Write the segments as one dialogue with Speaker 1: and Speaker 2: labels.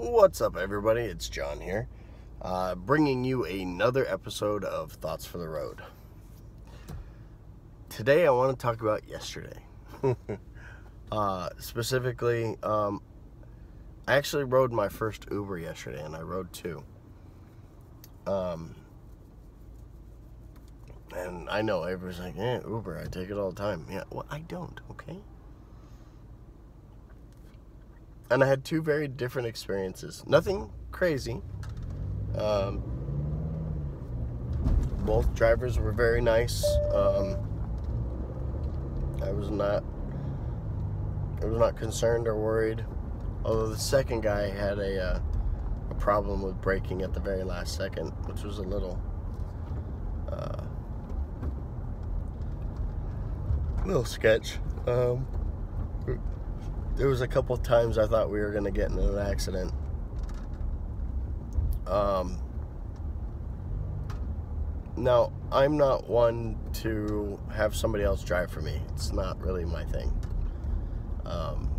Speaker 1: What's up, everybody? It's John here, uh, bringing you another episode of Thoughts for the Road. Today, I want to talk about yesterday. uh, specifically, um, I actually rode my first Uber yesterday, and I rode two. Um, and I know everybody's like, "Yeah, Uber, I take it all the time." Yeah, well, I don't. Okay. And I had two very different experiences. Nothing crazy. Um, both drivers were very nice. Um, I was not. I was not concerned or worried. Although the second guy had a uh, a problem with braking at the very last second, which was a little. Uh, little sketch. Um, there was a couple times I thought we were going to get in an accident. Um, now, I'm not one to have somebody else drive for me. It's not really my thing. Um,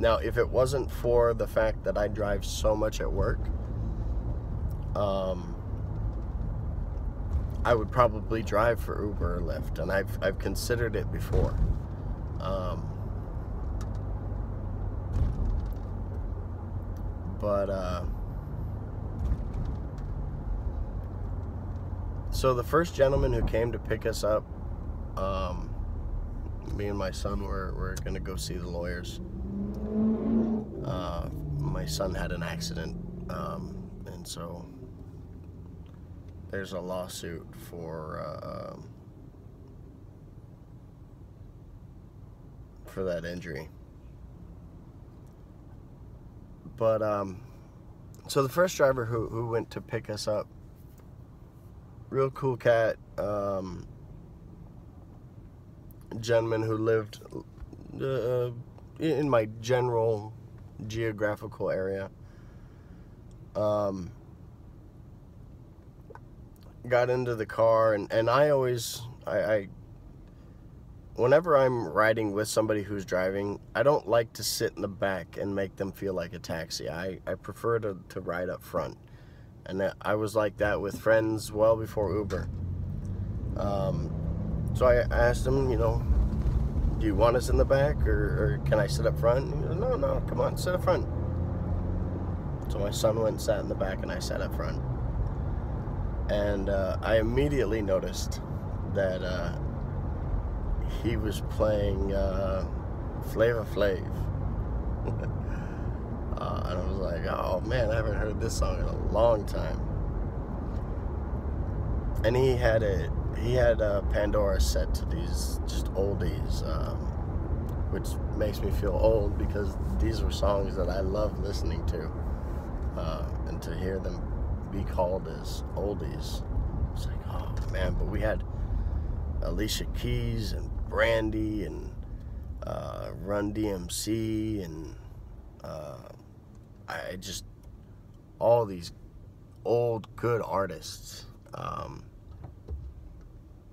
Speaker 1: now, if it wasn't for the fact that I drive so much at work, um, I would probably drive for Uber or Lyft, and I've I've considered it before. Um, but uh, so the first gentleman who came to pick us up, um, me and my son were, were gonna go see the lawyers. Uh, my son had an accident, um, and so there's a lawsuit for uh, um, for that injury. But um, so the first driver who who went to pick us up, real cool cat, um, gentleman who lived uh, in my general geographical area. Um, got into the car and, and I always I, I whenever I'm riding with somebody who's driving, I don't like to sit in the back and make them feel like a taxi. I, I prefer to, to ride up front. And I was like that with friends well before Uber. Um, so I asked them, you know, do you want us in the back or, or can I sit up front? Goes, no, no, come on, sit up front. So my son went and sat in the back and I sat up front. And uh, I immediately noticed that uh, he was playing uh, Flavor Flav. uh, and I was like, oh man, I haven't heard this song in a long time. And he had it. He had Pandora set to these just oldies, um, which makes me feel old because these were songs that I love listening to, uh, and to hear them be called as oldies, it's like, oh man. But we had Alicia Keys and Brandy and uh, Run DMC and uh, I just all these old good artists. Um,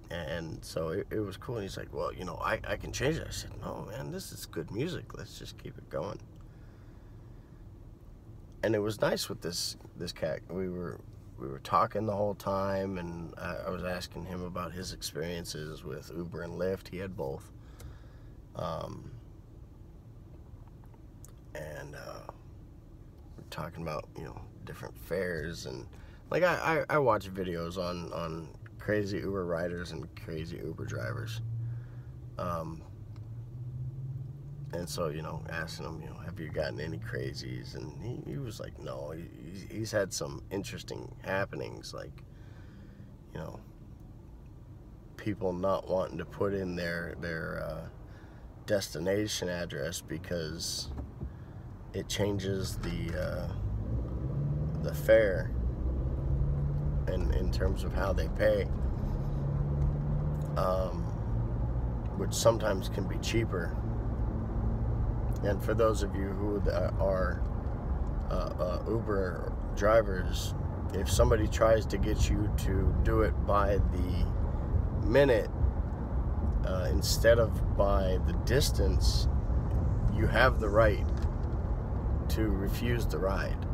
Speaker 1: and so it, it, was cool. And he's like, well, you know, I, I can change it. I said, no, man, this is good music. Let's just keep it going. And it was nice with this this cat. We were we were talking the whole time, and I, I, was asking him about his experiences with Uber and Lyft. He had both. Um, and uh, we're talking about you know different fares and like I, I, I watch videos on on crazy Uber riders and crazy Uber drivers. Um, and so you know asking him you know have you gotten any crazies? And he, he was like no. He, he's had some interesting happenings like you know people not wanting to put in their their uh, destination address because it changes the uh, the fare in in terms of how they pay um, which sometimes can be cheaper and for those of you who are uh, uh, Uber drivers, if somebody tries to get you to do it by the minute uh, instead of by the distance, you have the right to refuse the ride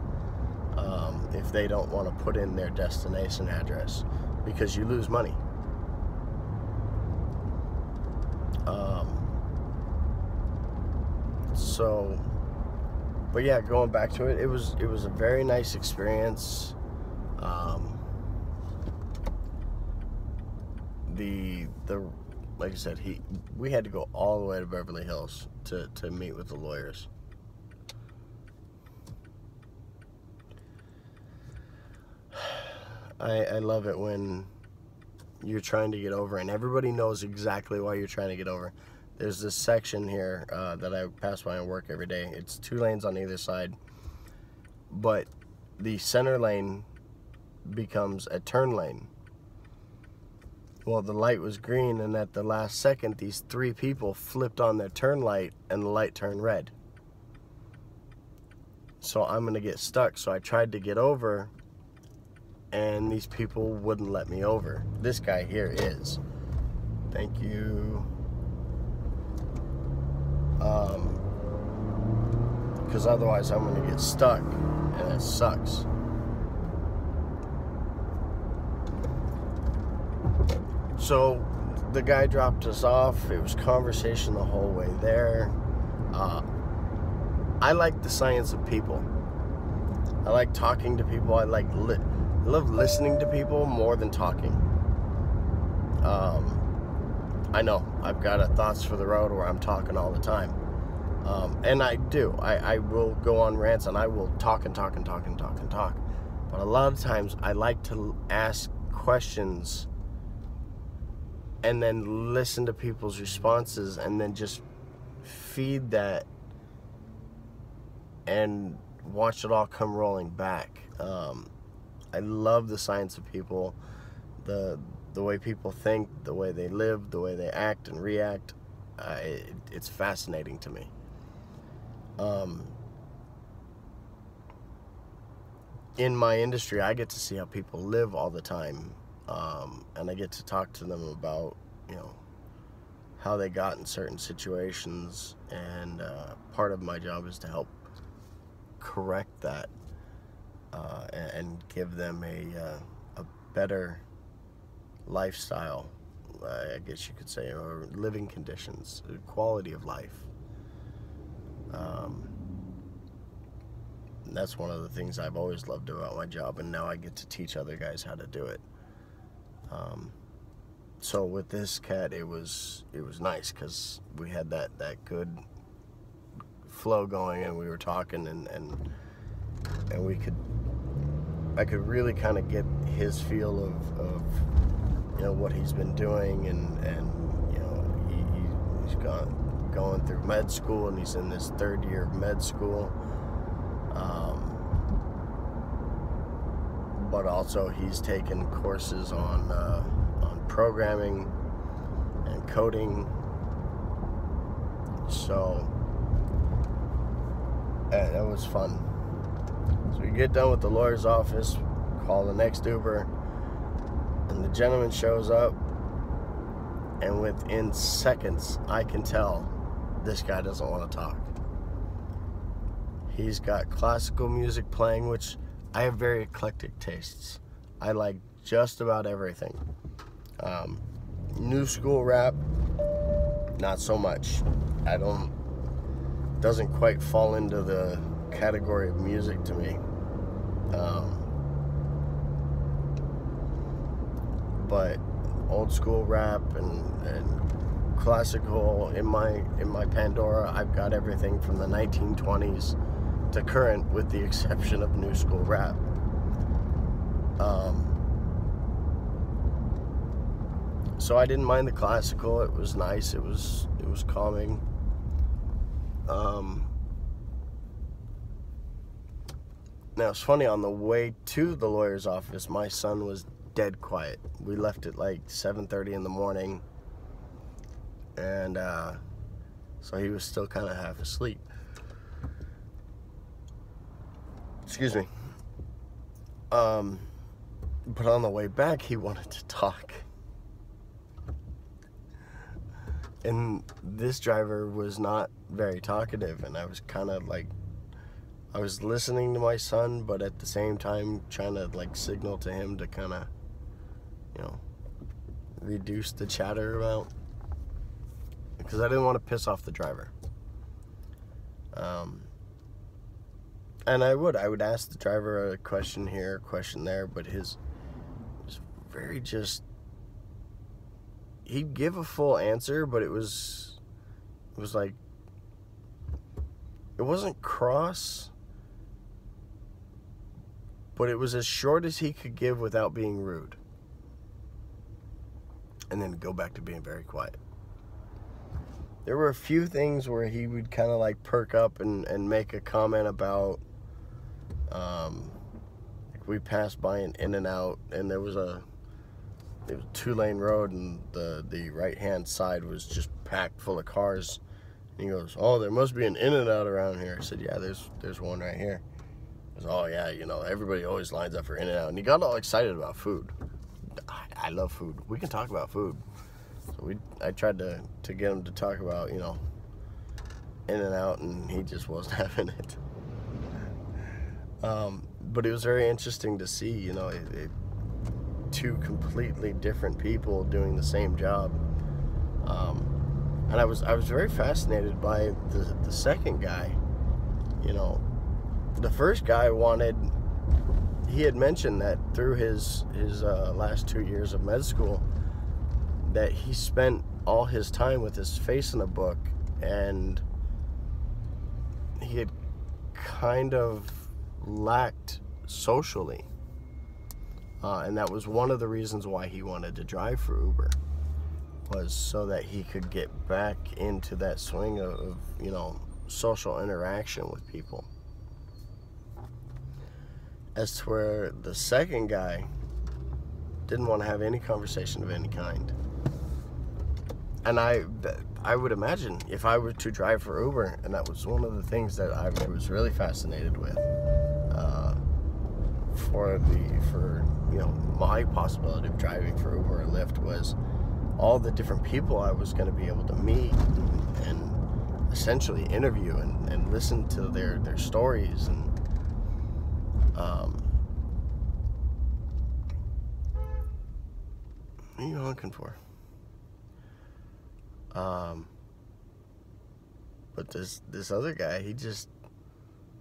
Speaker 1: um, if they don't want to put in their destination address because you lose money. Um, so, but yeah, going back to it, it was it was a very nice experience. Um, the the like I said, he we had to go all the way to Beverly Hills to, to meet with the lawyers. I I love it when you're trying to get over and everybody knows exactly why you're trying to get over. There's this section here uh, that I pass by and work every day. It's two lanes on either side, but the center lane becomes a turn lane well, the light was green, and at the last second, these three people flipped on their turn light, and the light turned red. So I'm going to get stuck. So I tried to get over, and these people wouldn't let me over. This guy here is. Thank you. Um, because otherwise I'm going to get stuck, and it sucks. So the guy dropped us off. It was conversation the whole way there. Uh, I like the science of people. I like talking to people. I like li- I love listening to people more than talking. Um, I know I've got a thoughts for the road where I'm talking all the time, um, and I do. I, I will go on rants and I will talk and talk and talk and talk and talk. But a lot of times I like to ask questions and then listen to people's responses and then just feed that and watch it all come rolling back. Um, I love the science of people, the the way people think, the way they live, the way they act and react. Uh, it, it's fascinating to me. Um, in my industry, I get to see how people live all the time um, and I get to talk to them about you know how they got in certain situations and uh, part of my job is to help correct that uh, and, give them a, uh, a better lifestyle I guess you could say or living conditions quality of life. Um, that's one of the things I've always loved about my job and now I get to teach other guys how to do it. Um, so with this cat, it was it was nice because we had that that good flow going, and we were talking, and and and we could I could really kind of get his feel of, of you know what he's been doing, and and you know he, he's gone going through med school, and he's in this third year of med school. Um, but also he's taken courses on uh, on programming and coding. So that was fun. So we get done with the lawyer's office, call the next Uber, and the gentleman shows up. And within seconds, I can tell this guy doesn't want to talk. He's got classical music playing, which I have very eclectic tastes. I like just about everything. Um, new school rap, not so much. I don't, doesn't quite fall into the category of music to me. Um, but old school rap and, and classical in my in my Pandora, I've got everything from the 1920s to current with the exception of new school rap. Um, so I didn't mind the classical. It was nice. It was it was calming. Um, now it's funny. On the way to the lawyer's office, my son was dead quiet. We left at like 7:30 in the morning, and uh, so he was still kind of half asleep. Excuse me. Um, but on the way back, he wanted to talk. And this driver was not very talkative, and I was kind of like, I was listening to my son, but at the same time trying to like signal to him to kind of, you know, reduce the chatter amount because I didn't want to piss off the driver. Um, and I would I would ask the driver a question here, a question there, but his was very just he'd give a full answer, but it was it was like it wasn't cross, but it was as short as he could give without being rude. And then go back to being very quiet. There were a few things where he would kind of like perk up and, and make a comment about um, we passed by an in and out and there was a it was two lane road and the the right hand side was just packed full of cars. And he goes oh there must be an in and out around here. I said yeah there's there's one right here. He goes oh yeah you know everybody always lines up for in and out. And he got all excited about food i, love food we can talk about food so we i tried to to get him to talk about you know in and out and he just wasn't having it um, but it was very interesting to see you know it, it two completely different people doing the same job. Um, and I was I was very fascinated by the the second guy. You know, the first guy wanted. He had mentioned that through his his uh, last two years of med school, that he spent all his time with his face in a book, and he had kind of lacked socially uh, and that was one of the reasons why he wanted to drive for Uber, was so that he could get back into that swing of, of you know, social interaction with people. As to where the second guy didn't want to have any conversation of any kind. And I, I would imagine if I were to drive for Uber, and that was one of the things that I was really fascinated with, uh, for the for you know my possibility of driving for Uber or Lyft was all the different people I was going to be able to meet and, and essentially interview and, and, listen to their their stories and um, what are you looking for? Um, but this this other guy, he just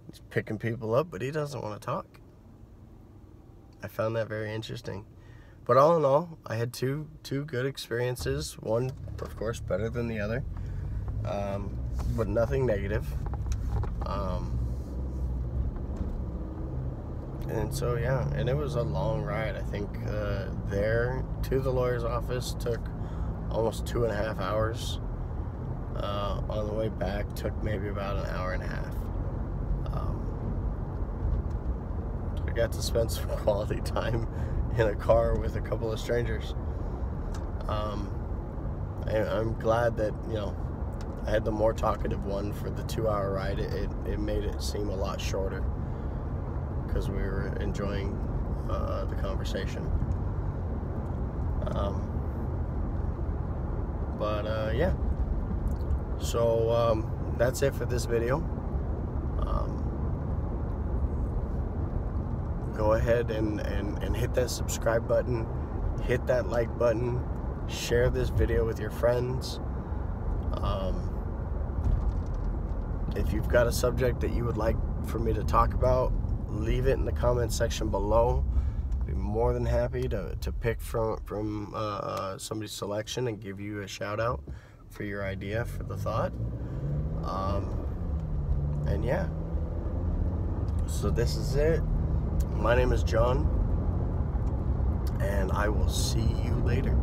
Speaker 1: he's picking people up, but he doesn't want to talk. I found that very interesting. But all in all, I had two two good experiences. One, of course, better than the other, um, but nothing negative. Um, and so yeah, and it was a long ride. I think uh, there to the lawyer's office took almost two and a half hours. Uh, on the way back took maybe about an hour and a half. Um I got to spend some quality time in a car with a couple of strangers. Um, I, am glad that, you know, I had the more talkative one for the two hour ride. It, it, it made it seem a lot shorter because we were enjoying uh, the conversation. Um, but uh, yeah, so um, that's it for this video. go ahead and, and, and hit that subscribe button, hit that like button, share this video with your friends. Um, if you've got a subject that you would like for me to talk about, leave it in the comment section below. I'd be more than happy to, to pick from, from uh, uh, somebody's selection and give you a shout out for your idea for the thought. Um, and yeah, so this is it. My name is John, and I will see you later.